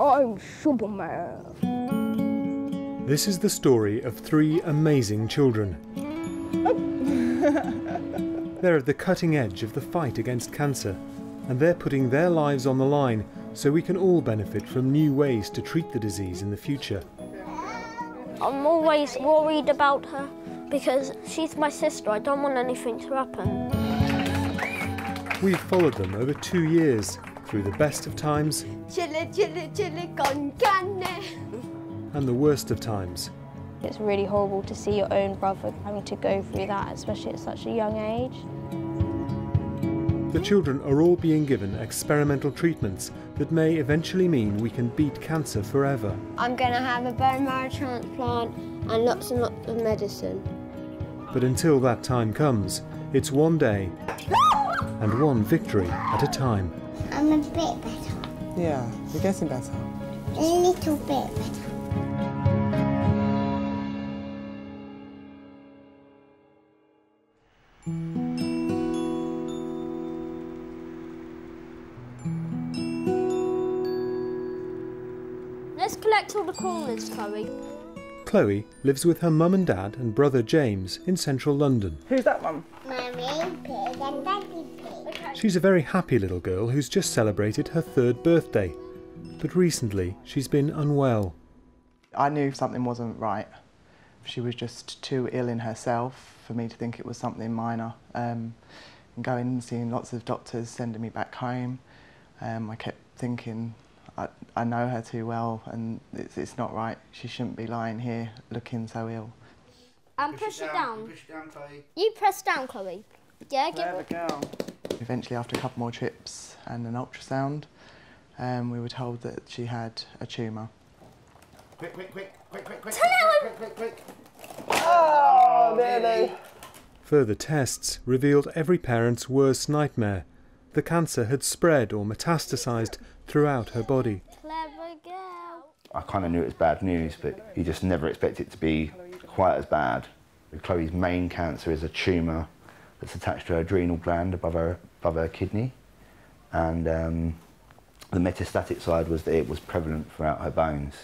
I'm Superman. This is the story of three amazing children. they're at the cutting edge of the fight against cancer, and they're putting their lives on the line so we can all benefit from new ways to treat the disease in the future. I'm always worried about her because she's my sister. I don't want anything to happen. We've followed them over two years through the best of times Chili, chili, chili con carne. and the worst of times. It's really horrible to see your own brother having to go through that, especially at such a young age. The children are all being given experimental treatments that may eventually mean we can beat cancer forever. I'm going to have a bone marrow transplant and lots and lots of medicine. But until that time comes, it's one day and one victory at a time. I'm a bit better. Yeah, you're getting better. A little bit better. Let's collect all the corners, Chloe. Chloe lives with her mum and dad and brother James in central London. Who's that one? Mummy pig and daddy pig. She's a very happy little girl who's just celebrated her third birthday. But recently, she's been unwell. I knew something wasn't right. She was just too ill in herself for me to think it was something minor. Um, and going and seeing lots of doctors, sending me back home, um, I kept thinking, I, I know her too well and it's, it's not right. She shouldn't be lying here looking so ill. And push, it down. Push it down, Chloe. You press down, Chloe. Yeah, give it. girl. Eventually, after a couple more trips and an ultrasound, um, we were told that she had a tumour. Quick, quick, quick, quick, quick, quick, Tell quick, quick, quick, quick. Oh, nearly. Further tests revealed every parent's worst nightmare. The cancer had spread or metastasized throughout her body. Clever girl. I kind of knew it was bad news, but you just never expect it to be quite as bad. Chloe's main cancer is a tumour that's attached to her adrenal gland above her, above her kidney. And um, the metastatic side was that it was prevalent throughout her bones.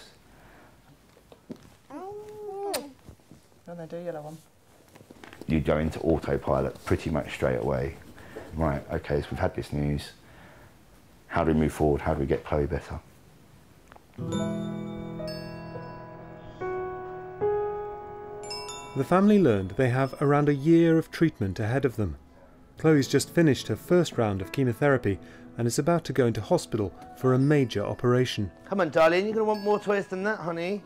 And they do yellow one. You go into autopilot pretty much straight away. Right, okay, so we've had this news. How do we move forward? How do we get Chloe better? The family learned they have around a year of treatment ahead of them. Chloe's just finished her first round of chemotherapy and is about to go into hospital for a major operation. Come on, darling, you're going to want more toys than that, honey.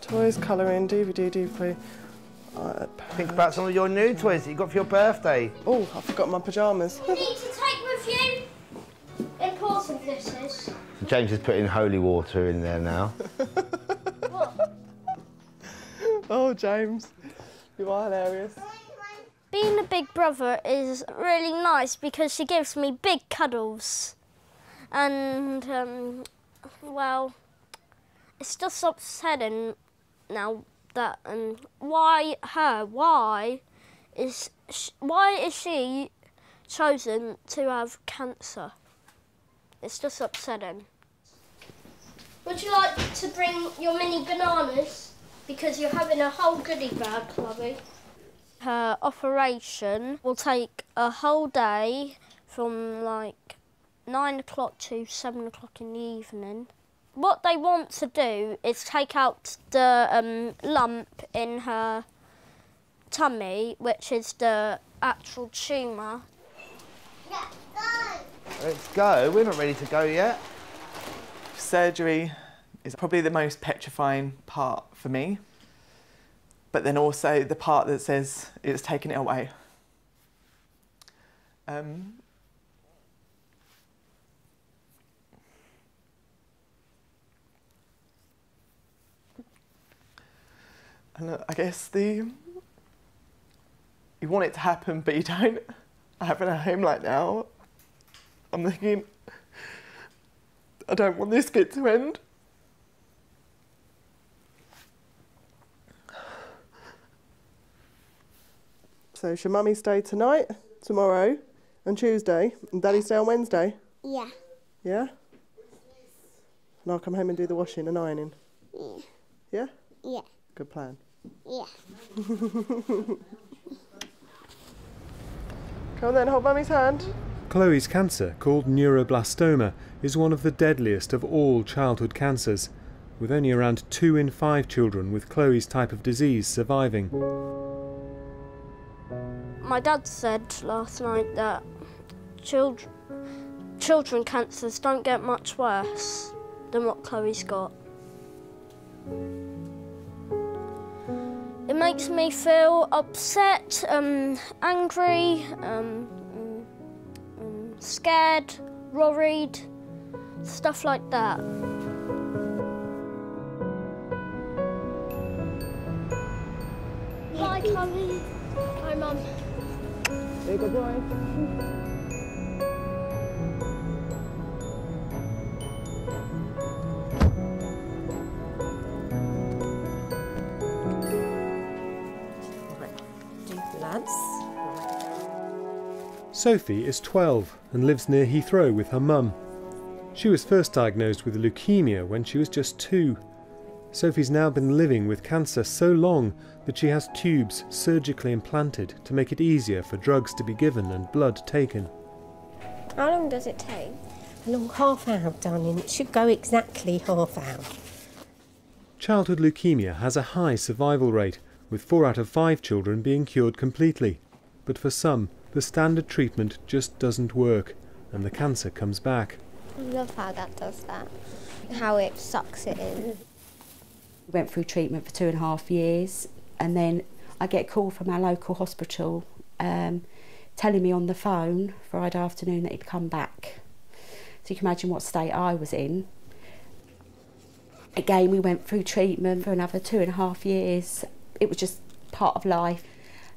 Toys, colouring, DVD, DVD. Uh, Think about some of your new toys that you got for your birthday. oh, I forgot my pyjamas. this is. James is putting holy water in there now. oh, James, you are hilarious. Being a big brother is really nice because she gives me big cuddles. And, um, well, it's just upsetting now that, um, why her? Why is, sh- why is she chosen to have cancer? It's just upsetting. Would you like to bring your mini bananas? Because you're having a whole goodie bag, Chloe. Her operation will take a whole day from like nine o'clock to seven o'clock in the evening. What they want to do is take out the um, lump in her tummy, which is the actual tumour. Let's go. We're not ready to go yet. Surgery is probably the most petrifying part for me, but then also the part that says it's taking it away. Um, and uh, I guess the you want it to happen, but you don't. I Having a home like now, I'm thinking I don't want this bit to end. So should mummy stay tonight, tomorrow, and Tuesday, and daddy stay on Wednesday? Yeah. Yeah? And I'll come home and do the washing and ironing. Yeah. Yeah? Yeah. Good plan. Yeah. Come on then, hold mummy's hand. Chloe's cancer, called neuroblastoma, is one of the deadliest of all childhood cancers, with only around 2 in 5 children with Chloe's type of disease surviving. My dad said last night that children, children cancers don't get much worse than what Chloe's got. It makes me feel upset, um, angry, um, scared, worried, stuff like that. Hi, Chloe. Hi, Mum. There good boy. Sophie is 12 and lives near Heathrow with her mum. She was first diagnosed with leukemia when she was just two. Sophie's now been living with cancer so long that she has tubes surgically implanted to make it easier for drugs to be given and blood taken. How long does it take? A long half hour, darling. It should go exactly half hour. Childhood leukemia has a high survival rate, with 4 out of 5 children being cured completely. But for some, the standard treatment just doesn't work, and the cancer comes back. I love how that does that. How it sucks it in. We went through treatment for two and a half years and then I get a call from our local hospital um, telling me on the phone Friday afternoon that he'd come back. So you can imagine what state I was in. Again, we went through treatment for another two and a half years. It was just part of life.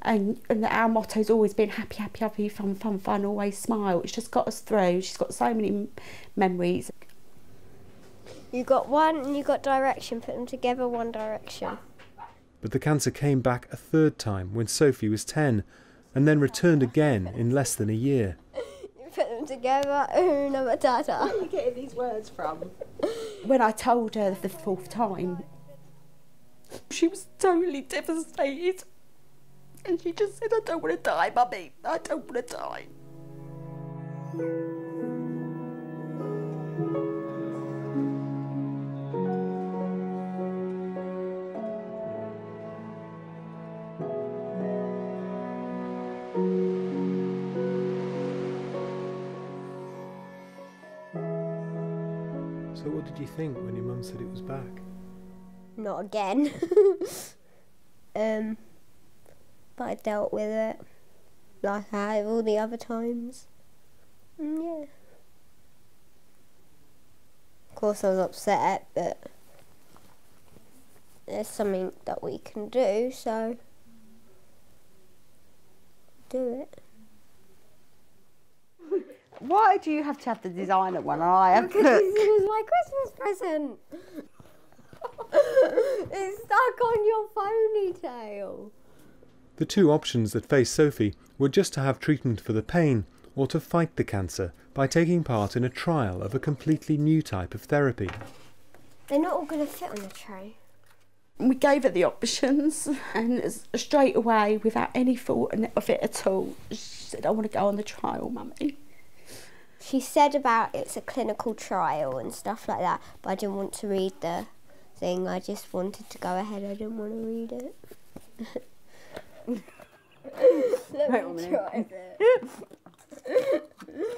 And, and our motto's always been happy, happy, happy, fun, fun, fun, always smile. It's just got us through. She's got so many m- memories. You got one and you got direction. Put them together, one direction. But the cancer came back a third time when Sophie was 10, and then returned again in less than a year. You put them together, oh, una matata. Where are you getting these words from? When I told her the fourth time, she was totally devastated. And she just said, I don't want to die, mummy. I don't want to die. So, what did you think when your mum said it was back? Not again. um, but I dealt with it like I have all the other times. Mm, yeah. Of course, I was upset, but there's something that we can do, so do it. Why do you have to have the designer one? I have Because it was my Christmas present. it's stuck on your ponytail. The two options that faced Sophie were just to have treatment for the pain or to fight the cancer by taking part in a trial of a completely new type of therapy. They're not all going to fit on the tray. we gave her the options, and straight away, without any thought of it at all, she said, I want to go on the trial, mummy. She said about it's a clinical trial and stuff like that, but I didn't want to read the thing. I just wanted to go ahead. I didn't want to read it. Let Wait me try it.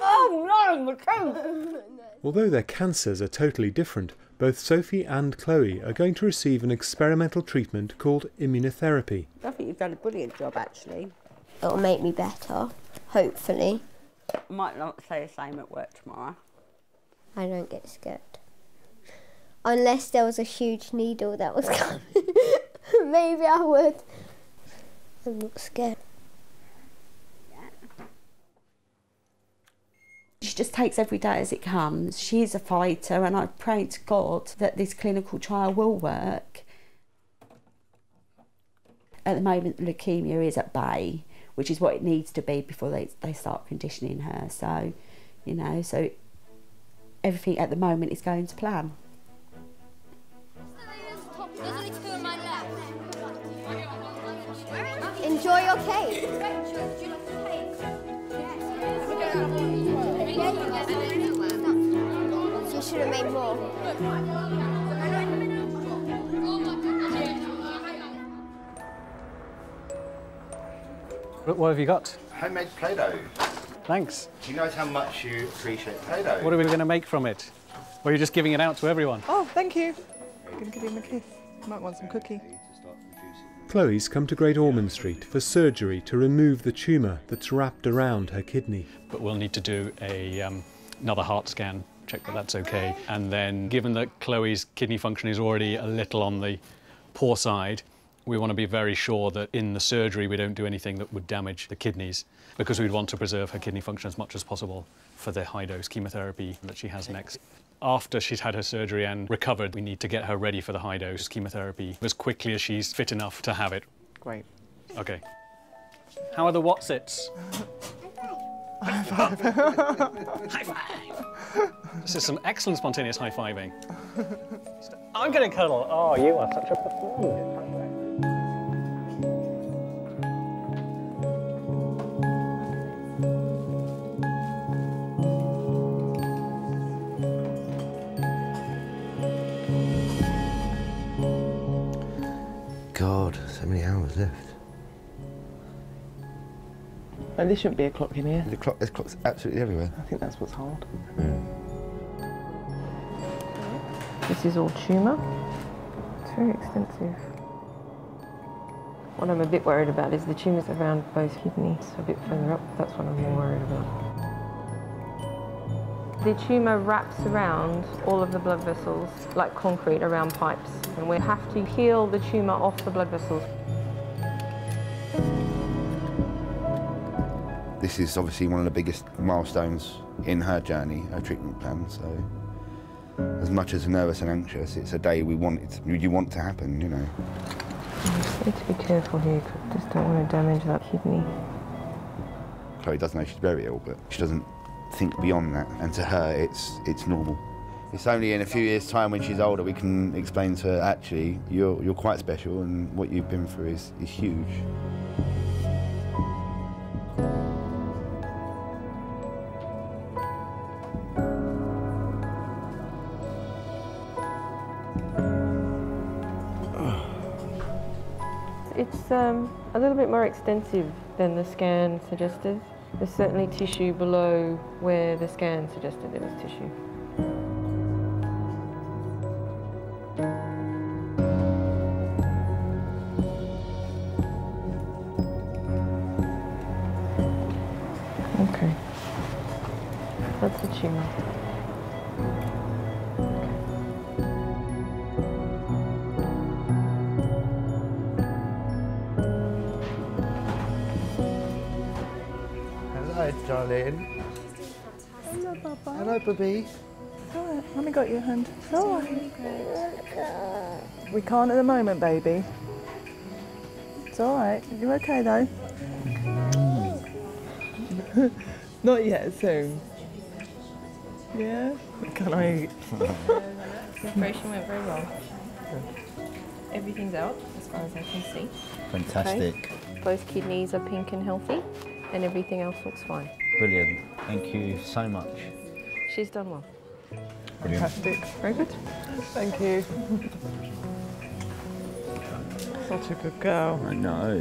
oh no, my tongue! Although their cancers are totally different, both Sophie and Chloe are going to receive an experimental treatment called immunotherapy. I think you've done a brilliant job, actually. It'll make me better, hopefully. I might not say the same at work tomorrow. I don't get scared. Unless there was a huge needle that was coming. Maybe I would. It looks good. She just takes every day as it comes. She's a fighter, and I pray to God that this clinical trial will work. At the moment, leukemia is at bay, which is what it needs to be before they, they start conditioning her. So, you know, so everything at the moment is going to plan. okay. You should have made more. What have you got? Homemade Play-Doh. Thanks. Do you guys how much you appreciate Play-Doh? What are we going to make from it? Or are you just giving it out to everyone? Oh, thank you. I'm going to give him a kiss. You might want some cookie. Chloe's come to Great Ormond Street for surgery to remove the tumour that's wrapped around her kidney. But we'll need to do a, um, another heart scan, check that that's okay. And then, given that Chloe's kidney function is already a little on the poor side, we want to be very sure that in the surgery we don't do anything that would damage the kidneys because we'd want to preserve her kidney function as much as possible for the high dose chemotherapy that she has next. After she's had her surgery and recovered, we need to get her ready for the high dose chemotherapy as quickly as she's fit enough to have it. Great. Okay. How are the Wotsits? High five. high five. This is some excellent spontaneous high fiving. I'm going to cuddle. Oh, you are such a buffoon. God, so many hours left. And there shouldn't be a clock in here. The clock, there's clocks absolutely everywhere. I think that's what's hard. Hmm. This is all tumour. It's very extensive. What I'm a bit worried about is the tumours around both kidneys, a bit further up. That's what I'm more worried about. The tumour wraps around all of the blood vessels like concrete around pipes, and we have to peel the tumour off the blood vessels. This is obviously one of the biggest milestones in her journey, her treatment plan. So, as much as nervous and anxious, it's a day we want it. You want to happen, you know. You just need to be careful here, 'cause I just don't want to damage that kidney. Chloe does know she's very ill, but she doesn't think beyond that. And to her, it's it's normal. It's only in a few years' time when she's older we can explain to her, actually, you're you're quite special, and what you've been through is is huge. It's um, a little bit more extensive than the scan suggested. There's certainly tissue below where the scan suggested there was tissue. Papa. Hello, baby. It's all right. Oh, Mummy got your hand. It's all right. We can't at the moment, baby. It's all right. You okay, though? Not yet. Soon. Yeah. Can I eat? The operation went very well. Everything's out as far as I can see. Fantastic. Both kidneys are pink and healthy, and everything else looks fine. Brilliant. Thank you so much. She's done well. Brilliant. Fantastic. Very good. Thank you. Such a good girl. I know.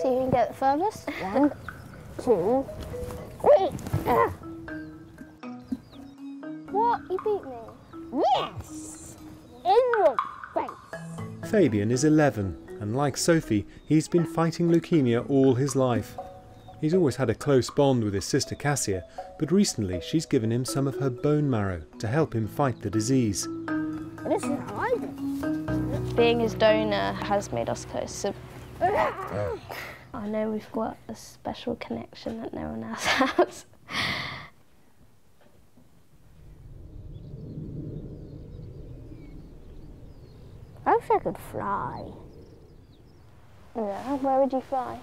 So you can get it furthest. One, two, three. Ah. What? You beat me? Yes! In your face. Fabian is 11, and like Sophie, he's been fighting leukemia all his life. He's always had a close bond with his sister Cassia, but recently she's given him some of her bone marrow to help him fight the disease. This is how Being his donor has made us closer. Ah. I know we've got a special connection that no one else has. Wish I could fly. Yeah, where would you fly?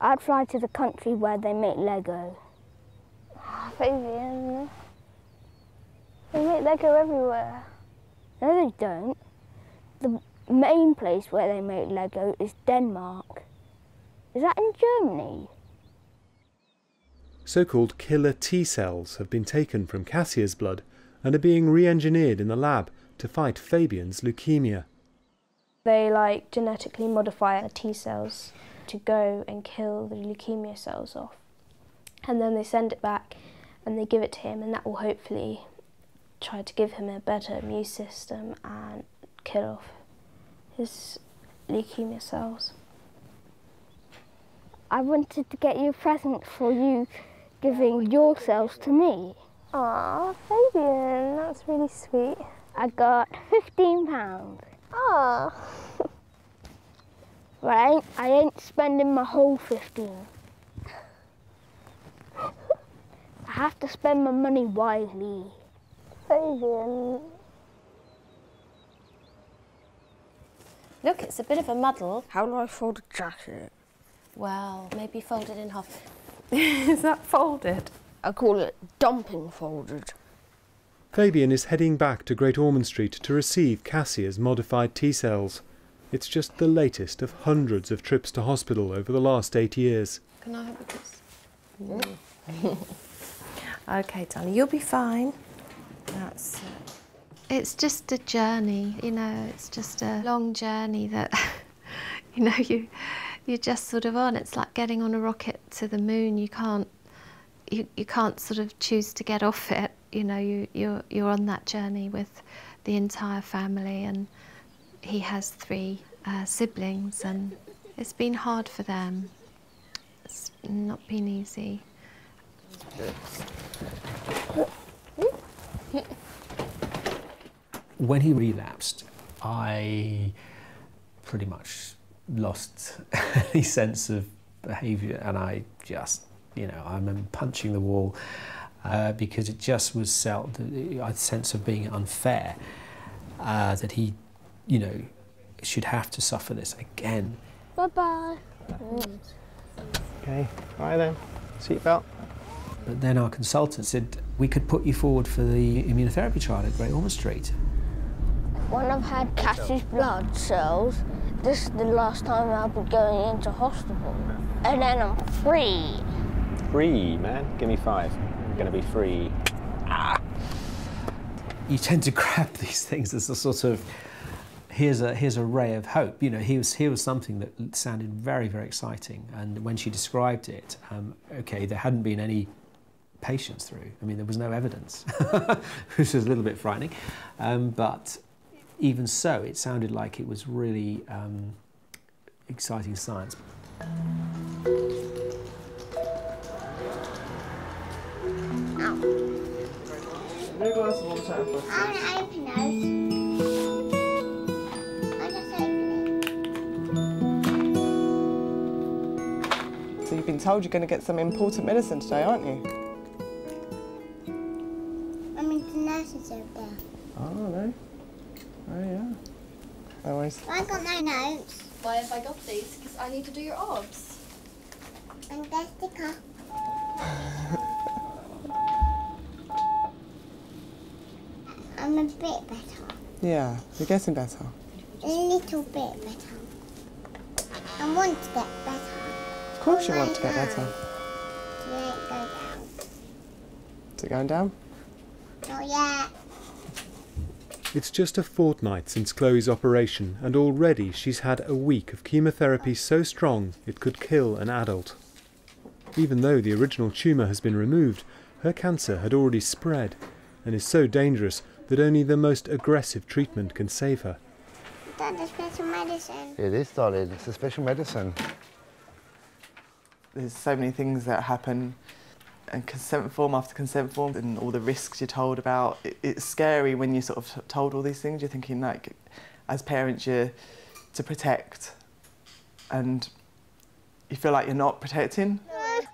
I'd fly to the country where they make Lego. Oh, Fabian. They make Lego everywhere. No, they don't. The main place where they make Lego is Denmark. Is that in Germany? So called killer T cells have been taken from Cassia's blood and are being re engineered in the lab to fight Fabian's leukemia. They like genetically modify the T cells to go and kill the leukemia cells off. And then they send it back and they give it to him, and that will hopefully try to give him a better immune system and kill off his leukemia cells. I wanted to get you a present for you giving your cells to me. Aw, Fabian, that's really sweet. I got fifteen pounds. Oh. Aw. But I ain't, I ain't spending my whole fifteen. I have to spend my money wisely. Fabian. Look, it's a bit of a muddle. How do I fold a jacket? Well, maybe fold it in half. Is that folded? I call it dumping folded. Fabian is heading back to Great Ormond Street to receive Cassia's modified T cells. It's just the latest of hundreds of trips to hospital over the last eight years. Can I have this? okay, darling, you'll be fine. That's it. It's just a journey, you know, it's just a long journey that, you know, you, you're just sort of on. It's like getting on a rocket to the moon. You can't, you, you can't sort of choose to get off it. You know, you, you're, you're on that journey with the entire family and he has three uh, siblings and it's been hard for them. It's not been easy. When he relapsed, I pretty much lost any sense of behaviour and I just, you know, I remember punching the wall uh, because it just was felt, I a sense of being unfair uh, that he, you know, should have to suffer this again. Bye bye. Okay, right then, seatbelt. But then our consultant said we could put you forward for the immunotherapy trial at Great Ormond Street. When I've had Cassie's blood cells, this is the last time I'll be going into hospital. And then I'm free. Free, man. Give me five. I'm gonna be free. You tend to grab these things as a sort of here's a here's a ray of hope. You know, here was here was something that sounded very very exciting. And when she described it, um, okay, there hadn't been any patients through. I mean, there was no evidence, which was a little bit frightening. Um, but even so, it sounded like it was really um, exciting science. I want to open those. I just open So you've been told you're going to get some important medicine today, aren't you? I mean, the nurses over there. Oh, no. Oh, yeah. No worries. I got no notes. Why have I got these? Because I need to do your obs. And there's the car. I'm a bit better. Yeah, you're getting better. A little bit better. I want to get better. Of course you Oh want to get better. God. Let it go down. Is it going down? Not yet. It's just a fortnight since Chloe's operation, and already she's had a week of chemotherapy so strong it could kill an adult. Even though the original tumour has been removed, her cancer had already spread and is so dangerous that only the most aggressive treatment can save her. Dad, the special medicine. It is, darling. It's a special medicine. There's so many things that happen and consent form after consent form and all the risks you're told about. It's scary when you're sort of told all these things. You're thinking like, as parents, you're to protect and you feel like you're not protecting.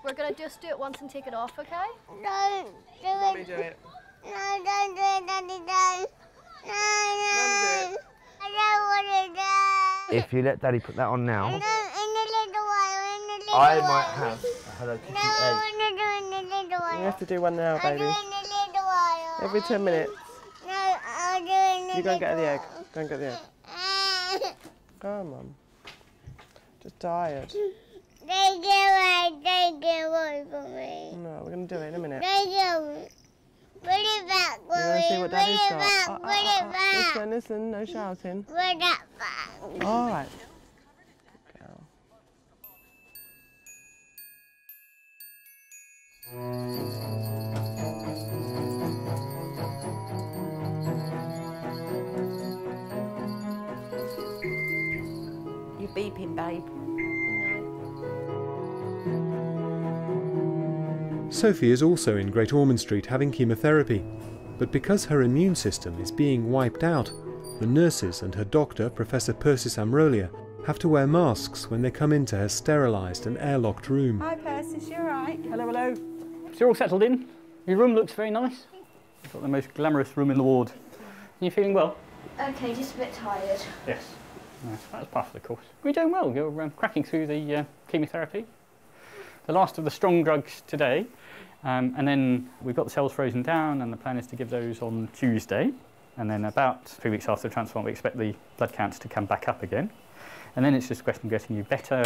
We're gonna just do it once and take it off, okay? Don't do Mommy, it. do it. No, don't do it, Daddy, don't. No, no. I don't want to die. If you let Daddy put that on now, No, in a little while, in a little I while. might have a Hello Kitty No, egg. I want to do it in a little while. You have to do one now, I'll do baby. it in a little while. Every 10 minutes. No, I'll do it in a You go and get the egg. while. Go and get the egg. Come on. Just tired. Take it away, take it away from me. No, we're going to do it in a minute. Take it away. Put it back, We're going to see what Put it Daddy's back, got. put Uh, uh, it uh, uh, back. Listen, listen, no shouting. Put that back. All right. You're beeping, babe. Sophie is also in Great Ormond Street having chemotherapy, but because her immune system is being wiped out, the nurses and her doctor, Professor Persis Amrolia, have to wear masks when they come into her sterilised and airlocked room. Hi, Persis, you alright? Hello, hello. So you're all settled in? Your room looks very nice. You've got the most glamorous room in the ward. Are you feeling well? Okay, just a bit tired. Yes. Nice. That's part of the course. You're doing well. You're um, cracking through the uh, chemotherapy. The last of the strong drugs today. Um, and then we've got the cells frozen down, and the plan is to give those on Tuesday. And then about three weeks after the transplant, we expect the blood counts to come back up again. And then it's just a question of getting you better.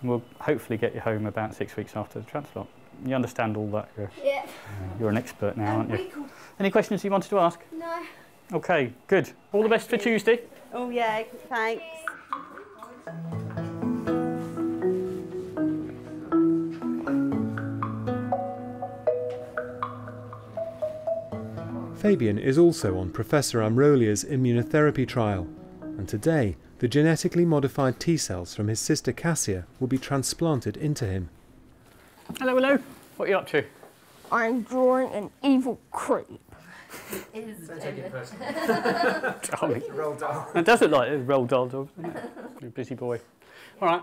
And we'll hopefully get you home about six weeks after the transplant. You understand all that. You're, Yeah. uh, you're an expert now, aren't you? Weekle. Any questions you wanted to ask? No. Okay, good. All the best for Tuesday. Oh, yeah, thanks. Fabian is also on Professor Amrolia's immunotherapy trial, and today the genetically modified T cells from his sister Cassia will be transplanted into him. Hello, hello. What are you up to? I'm drawing an evil creep. Charming. It does look like a Roald Dahl dog. doesn't it? You're a busy boy. All right.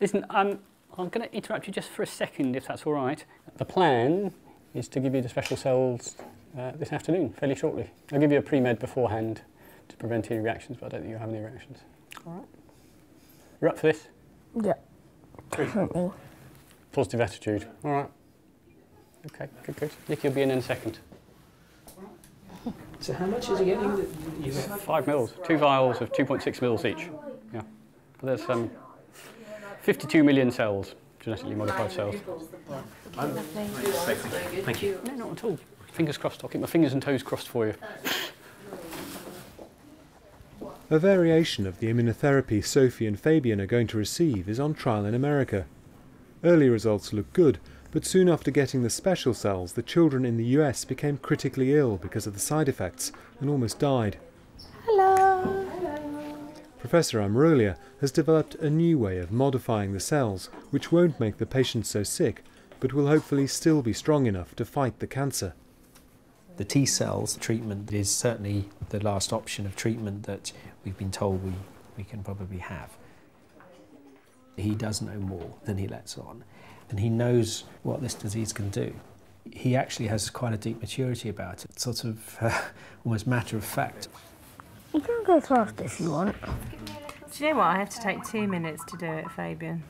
Listen, um, I'm going to interrupt you just for a second, if that's all right. The plan is to give you the special cells uh, this afternoon, fairly shortly. I'll give you a pre-med beforehand to prevent any reactions, but I don't think you'll have any reactions. All right. You're up for this? Yeah. Good. Positive attitude. All right. Okay, good, good. Nick, you'll be in in a second. So how much is he getting? You Five mils, two vials of 2.6 mils each. Yeah. But there's um, 52 million cells, genetically modified cells. Thank you. No, not at all. Fingers crossed. I'll keep my fingers and toes crossed for you. A variation of the immunotherapy Sophie and Fabian are going to receive is on trial in America. Early results look good, but soon after getting the special cells, the children in the US became critically ill because of the side effects and almost died. Hello. Professor Amrolia has developed a new way of modifying the cells, which won't make the patient so sick, but will hopefully still be strong enough to fight the cancer. The T cells treatment is certainly the last option of treatment that we've been told we, we can probably have. He does know more than he lets on, and he knows what this disease can do. He actually has quite a deep maturity about it, sort of uh, almost matter of fact. You can go fast if you want. Do you know what? I have to take two minutes to do it, Fabian.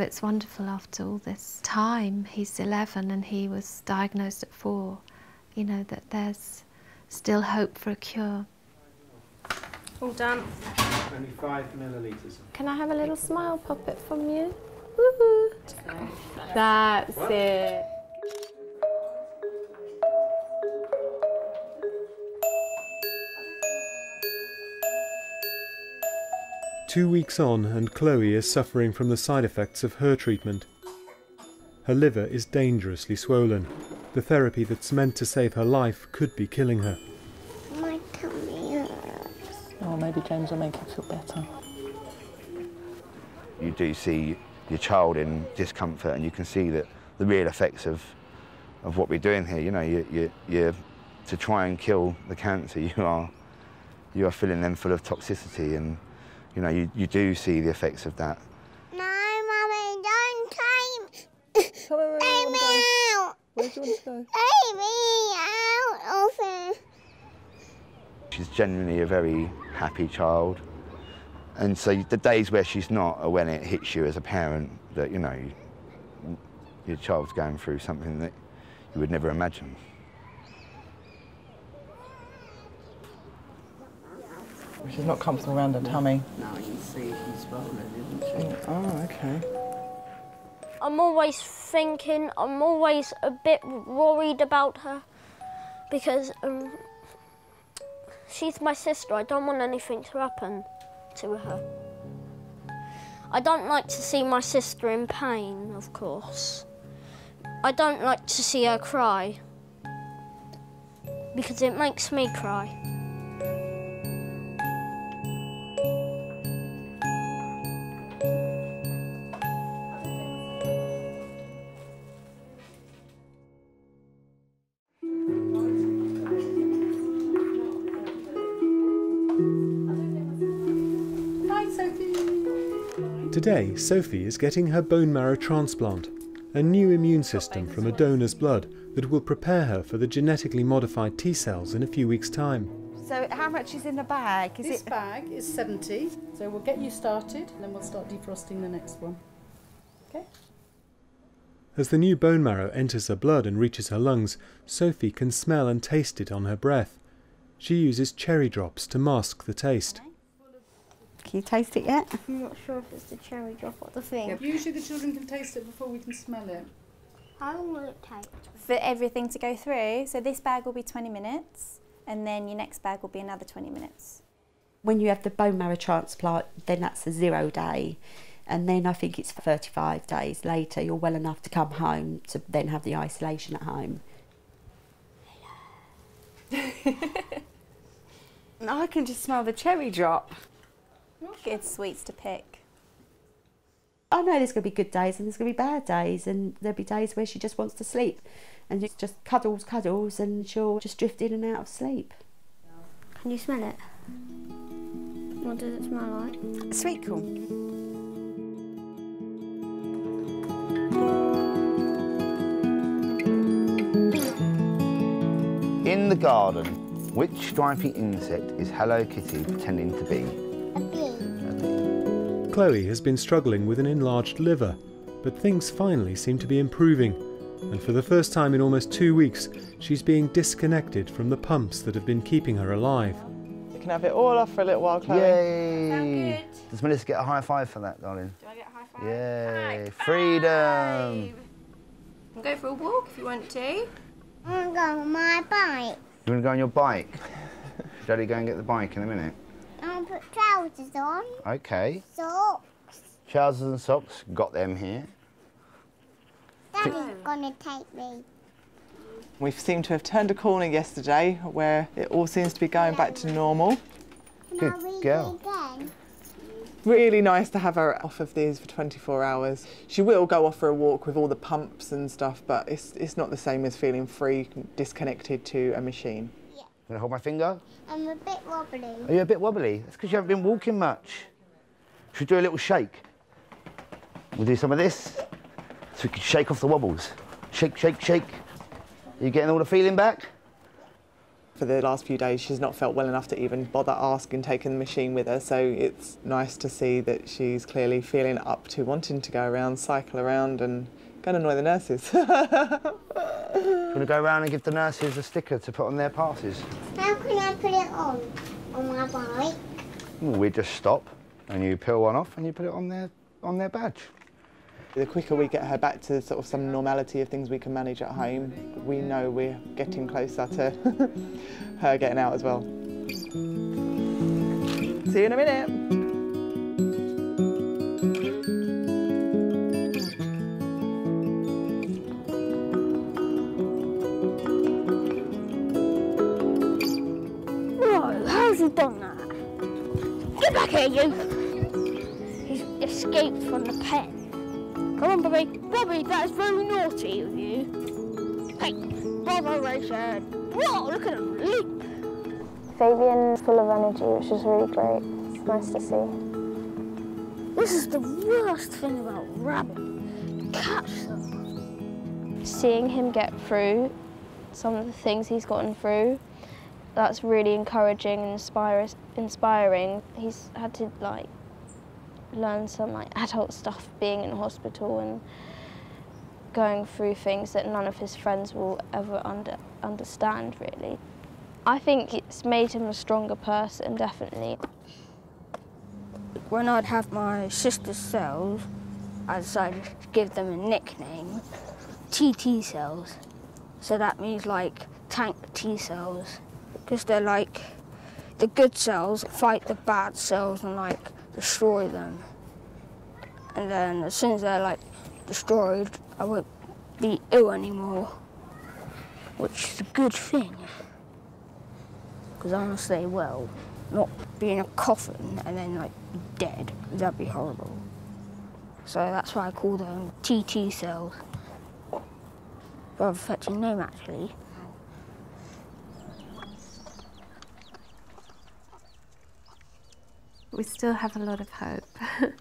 It's wonderful after all this time. He's 11 and he was diagnosed at four. You know, that there's still hope for a cure. All done. Only five millilitres. Can I have a little smile puppet from you? Woohoo! That's it. Two weeks on, and Chloe is suffering from the side effects of her treatment. Her liver is dangerously swollen. The therapy that's meant to save her life could be killing her. My tummy hurts. Oh, maybe James will make it feel better. You do see your child in discomfort, and you can see that the real effects of of what we're doing here. You know, you you you to try and kill the cancer, you are you are filling them full of toxicity, and you know you, you do see the effects of that. No, Mummy, don't take Come on, Take me out. Where do you want to go? Take me out of it. She's genuinely a very happy child. And so the days where she's not are when it hits you as a parent that, you know, your child's going through something that you would never imagine. She's not comfortable around her tummy. No, you see she's swollen, isn't she? Oh, okay. I'm always thinking, I'm always a bit worried about her because um, she's my sister. I don't want anything to happen to her. I don't like to see my sister in pain, of course. I don't like to see her cry because it makes me cry. Today, Sophie is getting her bone marrow transplant, a new immune system from a donor's blood that will prepare her for the genetically modified T cells in a few weeks' time. So, how much is in the bag? Is this it? bag is 70, so we'll get you started and then we'll start defrosting the next one. Okay? As the new bone marrow enters her blood and reaches her lungs, Sophie can smell and taste it on her breath. She uses cherry drops to mask the taste. Can you taste it yet? I'm not sure if it's the cherry drop or the thing. Usually the children can taste it before we can smell it. How long will it take? For everything to go through, so this bag will be 20 minutes and then your next bag will be another 20 minutes. When you have the bone marrow transplant, then that's a zero day. And then I think it's 35 days later, you're well enough to come home to then have the isolation at home. I can just smell the cherry drop. Good sweets to pick. I know there's going to be good days and there's going to be bad days, and there'll be days where she just wants to sleep and it's just cuddles, cuddles, and she'll just drift in and out of sleep. Can you smell it? What does it smell like? Sweet corn. In the garden, which stripy insect is Hello Kitty pretending to be? Chloe has been struggling with an enlarged liver, but things finally seem to be improving. And for the first time in almost two weeks, she's being disconnected from the pumps that have been keeping her alive. You can have it all off for a little while, Chloe. Yay! Does Melissa get a high five for that, darling? Do I get a high five? Yay! Freedom! You can go for a walk if you want to. I'm going on my bike. You want to go on your bike? Daddy, go and get the bike in a minute. I'll put trousers on. Okay. Socks. Trousers and socks, got them here. Daddy's gonna take me. We seem to have turned a corner yesterday where it all seems to be going back to normal. Good girl. Again. Really nice to have her off of these for 24 hours. She will go off for a walk with all the pumps and stuff, but it's, it's not the same as feeling free, disconnected to a machine. You want to hold my finger? I'm a bit wobbly. Are you a bit wobbly? That's because you haven't been walking much. Should we do a little shake? We'll do some of this so we can shake off the wobbles. Shake, shake, shake. Are you getting all the feeling back? For the last few days, she's not felt well enough to even bother asking taking the machine with her, so it's nice to see that she's clearly feeling up to wanting to go around, cycle around, and go and annoy the nurses. Do you want to go around and give the nurses a sticker to put on their passes? How can I put it on? On my bike? Well, we just stop and you peel one off and you put it on their, on their badge. The quicker we get her back to sort of some normality of things we can manage at home, we know we're getting closer to her getting out as well. See you in a minute. That? Get back here, you! He's escaped from the pen. Come on, Bobby. Bobby, that is very naughty of you. Hey, botheration. Whoa, look at him leap. Fabian's full of energy, which is really great. It's nice to see. This is the worst thing about rabbit. Catch them. Seeing him get through some of the things he's gotten through, that's really encouraging and inspiring. He's had to like learn some like adult stuff being in hospital and going through things that none of his friends will ever under, understand really. I think it's made him a stronger person, definitely. When I'd have my sister's cells, I decided to give them a nickname, TT cells. So that means like tank T cells, because they're like the good cells fight the bad cells and like destroy them. And then as soon as they're like destroyed, I won't be ill anymore, which is a good thing. Because I to stay well, not be in a coffin and then like dead. That'd be horrible. So that's why I call them TT cells. Rather fetching name actually. We still have a lot of hope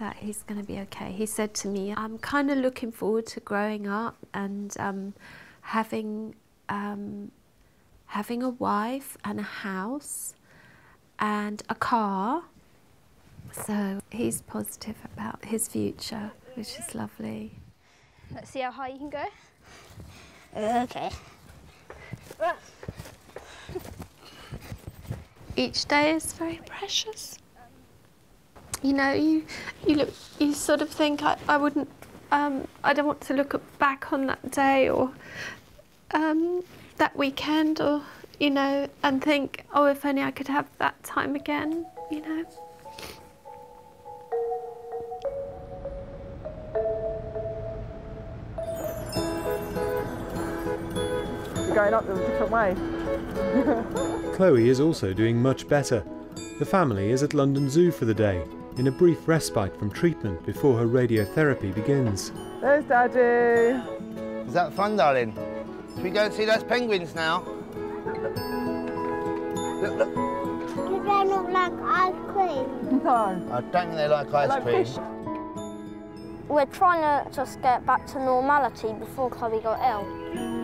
that he's going to be okay. He said to me, I'm kind of looking forward to growing up and um, having, um, having a wife and a house and a car. So he's positive about his future, which is lovely. Let's see how high you can go. Okay. Each day is very precious. You know, you you look, you sort of think I, I wouldn't, um, I don't want to look back on that day or um, that weekend or you know, and think, oh, if only I could have that time again. You know. Going up them a different way. Chloe is also doing much better. The family is at London Zoo for the day, in a brief respite from treatment before her radiotherapy begins. There's Daddy. Is that fun, darling? Should we go and see those penguins now? Look, look. Do they not like ice cream? No. I don't think they like ice like cream. fish. We're trying to just get back to normality before Chloe got ill.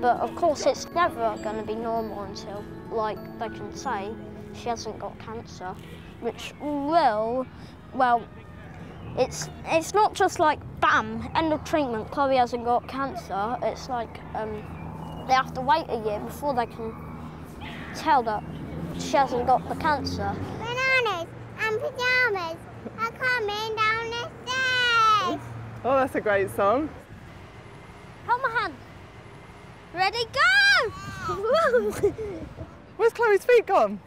But of course, it's never going to be normal until, like they can say, she hasn't got cancer, which will, well, it's it's not just like bam, end of treatment. Chloe hasn't got cancer. It's like um, they have to wait a year before they can tell that she hasn't got the cancer. Bananas and pajamas are coming down the stairs. Oh, that's a great song. Hold my hand. Ready, go! Where's Chloe's feet gone?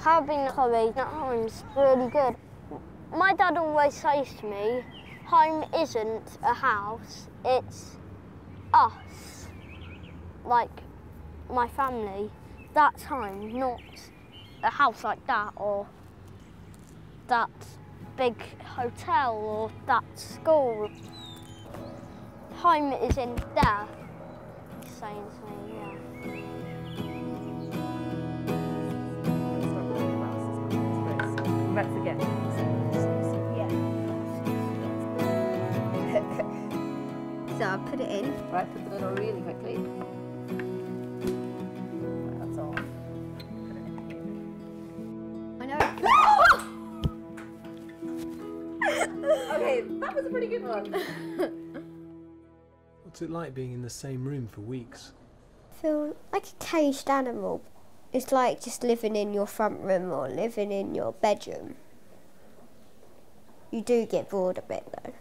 Having Chloe at home's really good. My dad always says to me, home isn't a house, it's us. Like my family. That's home, not a house like that or that big hotel or that school. Home is in there, he's saying to me, yeah. So I put it in. Right, put the lid on really quickly. That's all. I know. okay, that was a pretty good one. What's it like being in the same room for weeks? I feel like a caged animal. It's like just living in your front room or living in your bedroom. You do get bored a bit though.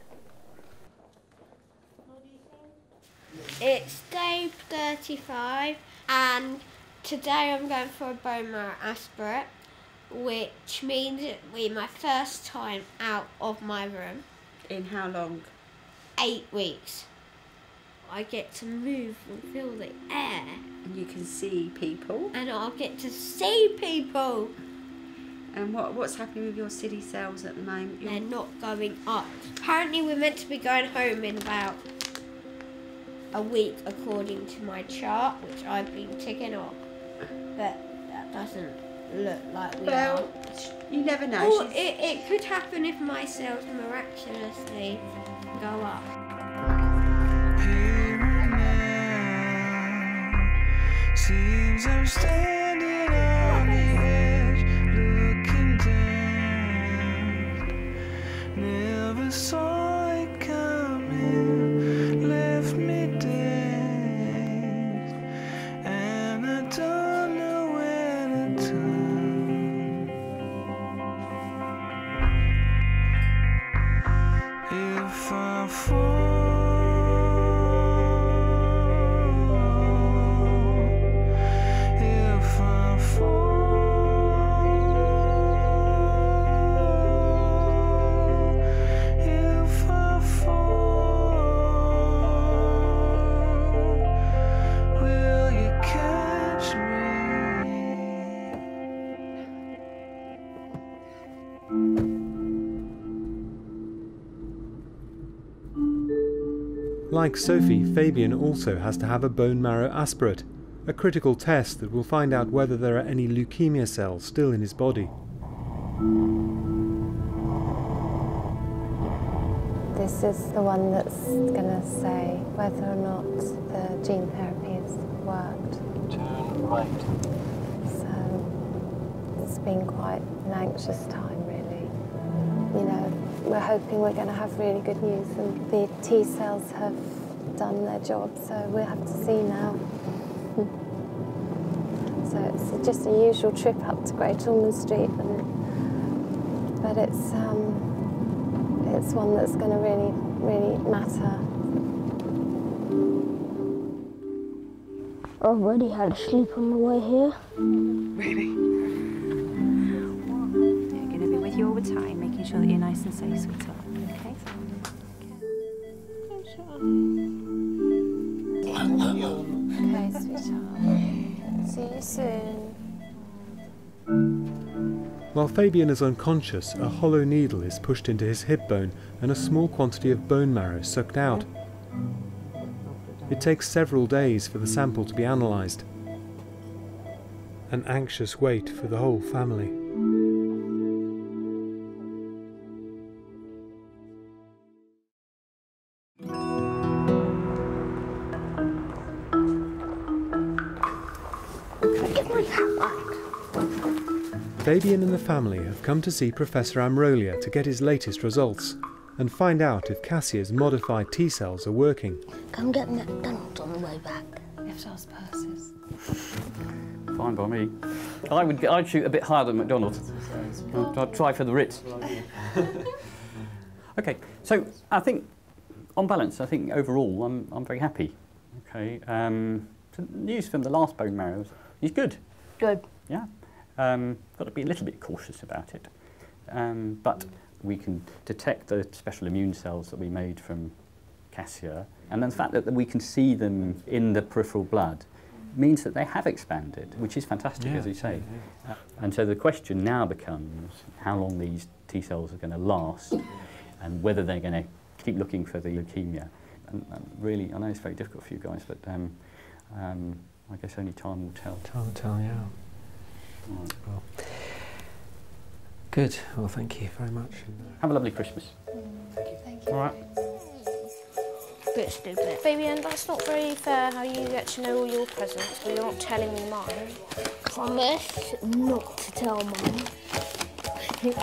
It's day 35 and today I'm going for a bone marrow aspirate which means it'll be my first time out of my room. In how long? Eight weeks. I get to move and feel the air. And you can see people. And I'll get to see people. And what what's happening with your city sales at the moment? They're not going up. Apparently we're meant to be going home in about a week according to my chart, which I've been ticking off. But that doesn't look like we Well, are. You never know. Or it, it could happen if my sales miraculously go up. Seems I'm standing on the edge, looking down. Never saw Like Sophie, Fabian also has to have a bone marrow aspirate, a critical test that will find out whether there are any leukemia cells still in his body. This is the one that's going to say whether or not the gene therapy has worked. Turn right. So it's been quite an anxious time, really. You know, we're hoping we're going to have really good news, and the T cells have done their job, so we'll have to see now. so it's just a usual trip up to Great Ormond Street, but it's um, it's one that's going to really, really matter. I've already had a sleep on the way here. Sure that you're nice and safe, sweetheart. Okay? Okay, sweetheart. See you soon. While Fabian is unconscious, a hollow needle is pushed into his hip bone and a small quantity of bone marrow sucked out. It takes several days for the sample to be analysed. An anxious wait for the whole family. Fabian and the family have come to see Professor Amrolia to get his latest results and find out if Cassia's modified T cells are working. Come get McDonald's on the way back. Lift those purses. Fine by me. I would, I'd shoot a bit higher than McDonald's. I'd, I'd try for the Ritz. okay, so I think, on balance, I think overall I'm, I'm very happy. Okay, um, so news from the last bone marrow is good. Good. Yeah. Um, got to be a little bit cautious about it. Um, but we can detect the special immune cells that we made from Cassia, and then the fact that we can see them in the peripheral blood means that they have expanded, which is fantastic, Yeah, as you say. yeah, Uh, and so the question now becomes how long these T cells are going to last, and whether they're going to keep looking for the leukemia. And, and really, I know it's very difficult for you guys, but um, um, I guess only time will tell. Time will tell, yeah. Right. Well, good. Well, thank you very much. Have a lovely Christmas. Thank you. All right. Bit stupid. Fabian, that's not very fair how you get to know all your presents, but you're not telling me mine. Promise not to tell mum.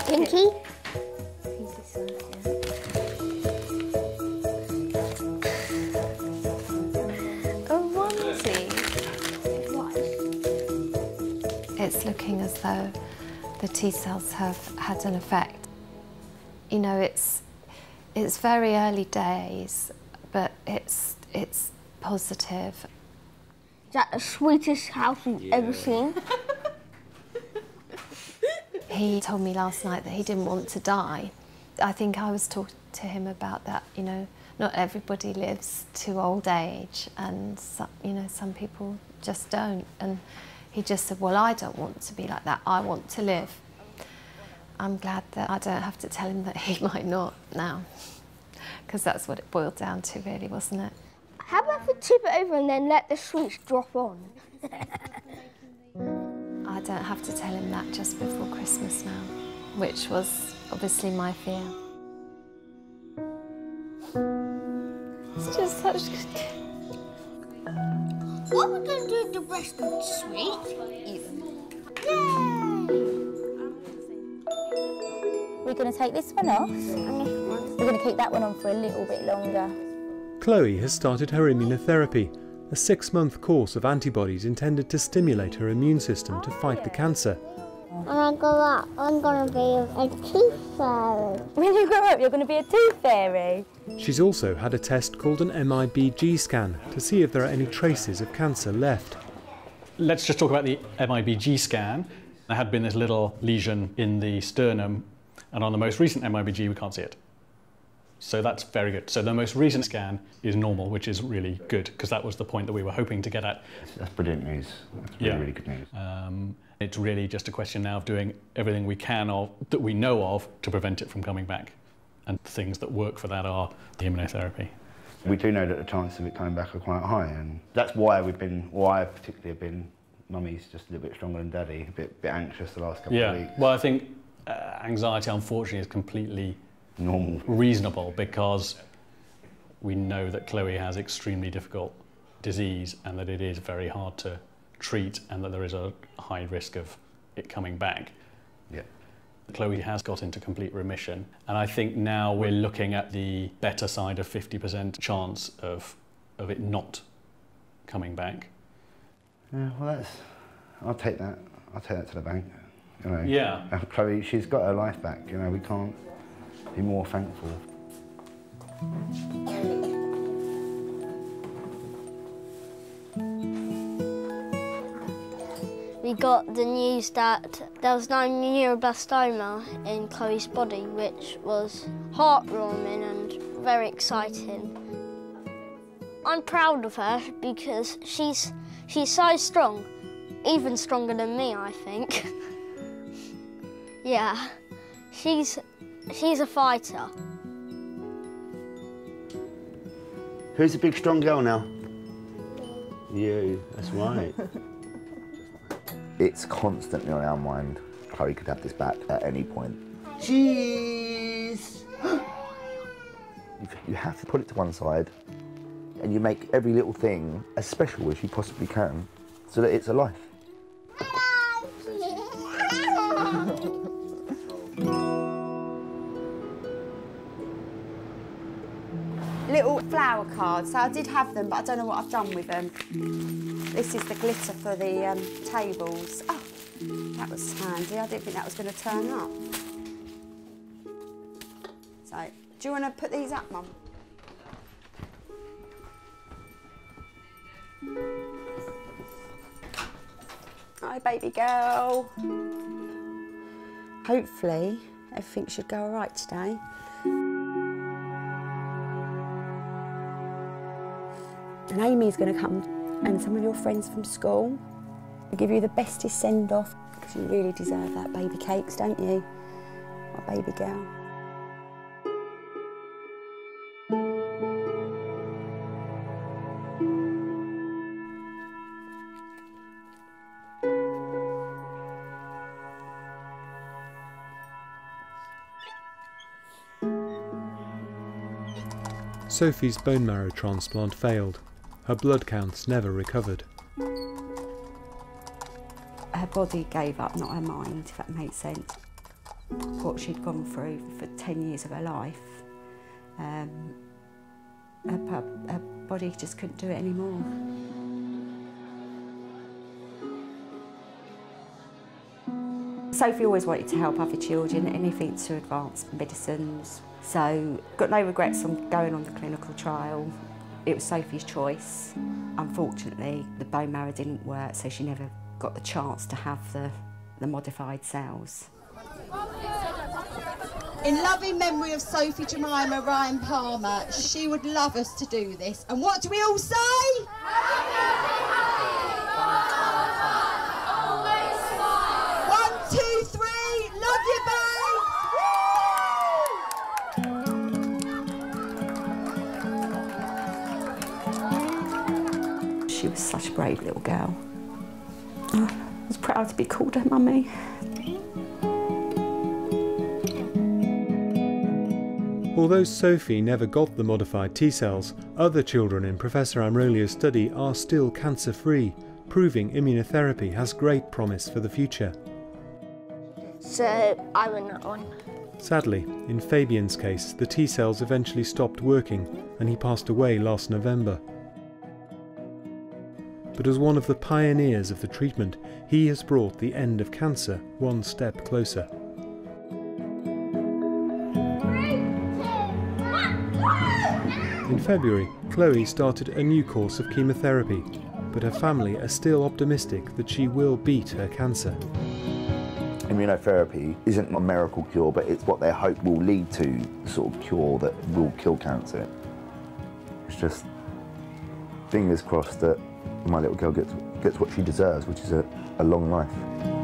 Pinky? It's looking as though the T cells have had an effect. You know, it's it's very early days, but it's it's positive. Is that the sweetest house you've ever seen? He told me last night that he didn't want to die. I think I was talking to him about that, you know, not everybody lives to old age and some, you know, some people just don't. And he just said, well, I don't want to be like that. I want to live. I'm glad that I don't have to tell him that he might not now, because that's what it boiled down to really, wasn't it? How about if we tip it over and then let the sweets drop on? I don't have to tell him that just before Christmas now, which was obviously my fear. It's just such good. What are we going to do with the rest of the sweet? Eat them. We're going to take this one off. We're going to keep that one on for a little bit longer. Chloe has started her immunotherapy, a six month course of antibodies intended to stimulate her immune system to fight the cancer. When I grow up, I'm gonna be a tooth fairy. When you grow up, you're going to be a tooth fairy. She's also had a test called an MIBG scan to see if there are any traces of cancer left. Let's just talk about the MIBG scan. There had been this little lesion in the sternum, and on the most recent MIBG, we can't see it. So that's very good. So the most recent scan is normal, which is really good, because that was the point that we were hoping to get at. That's brilliant news. That's really, really good news. Um, it's really just a question now of doing everything we can of, that we know of to prevent it from coming back. And the things that work for that are the immunotherapy. We do know that the chances of it coming back are quite high, and that's why we've been, why I particularly have been, mummy's just a little bit stronger than daddy, a bit, bit anxious the last couple yeah. of weeks. Well, I think uh, anxiety, unfortunately, is completely normal, reasonable because we know that Chloe has extremely difficult disease and that it is very hard to treat and that there is a high risk of it coming back. Chloe has got into complete remission, and I think now we're looking at the better side of 50% chance of, of it not coming back. Yeah, well, that's, I'll take that. I'll take that to the bank. You know. Yeah. Uh, Chloe, she's got her life back. You know, we can't be more thankful. We got the news that there was no neuroblastoma in Chloe's body, which was heartwarming and very exciting. I'm proud of her because she's she's so strong, even stronger than me, I think. yeah, she's she's a fighter. Who's the big strong girl now? You, that's right. It's constantly on our mind. Chloe could have this back at any point. Cheese! You, you have to put it to one side and you make every little thing as special as you possibly can so that it's a life. Flower cards. So I did have them, but I don't know what I've done with them. This is the glitter for the um, tables. Oh, that was handy. I didn't think that was going to turn up. So, do you want to put these up, Mum? Hi, baby girl. Hopefully, everything should go all right today. And Amy's going to come and some of your friends from school. I'll give you the bestest send off because you really deserve that baby cakes, don't you? My baby girl. Sophie's bone marrow transplant failed. Her blood counts never recovered. Her body gave up, not her mind, if that makes sense. What she'd gone through for 10 years of her life, um, her, her body just couldn't do it anymore. Sophie always wanted to help other children, anything to advance medicines. So, got no regrets on going on the clinical trial. It was Sophie's choice. Unfortunately, the bone marrow didn't work, so she never got the chance to have the, the modified cells. In loving memory of Sophie Jemima Ryan Palmer, she would love us to do this. And what do we all say? Girl. Oh, I was proud to be called her mummy. Although Sophie never got the modified T cells, other children in Professor Amrolia's study are still cancer free, proving immunotherapy has great promise for the future. So I win that one. Sadly, in Fabian's case, the T cells eventually stopped working and he passed away last November. But as one of the pioneers of the treatment, he has brought the end of cancer one step closer. In February, Chloe started a new course of chemotherapy, but her family are still optimistic that she will beat her cancer. Immunotherapy isn't a miracle cure, but it's what they hope will lead to the sort of cure that will kill cancer. It's just fingers crossed that my little girl gets, gets what she deserves, which is a, a long life.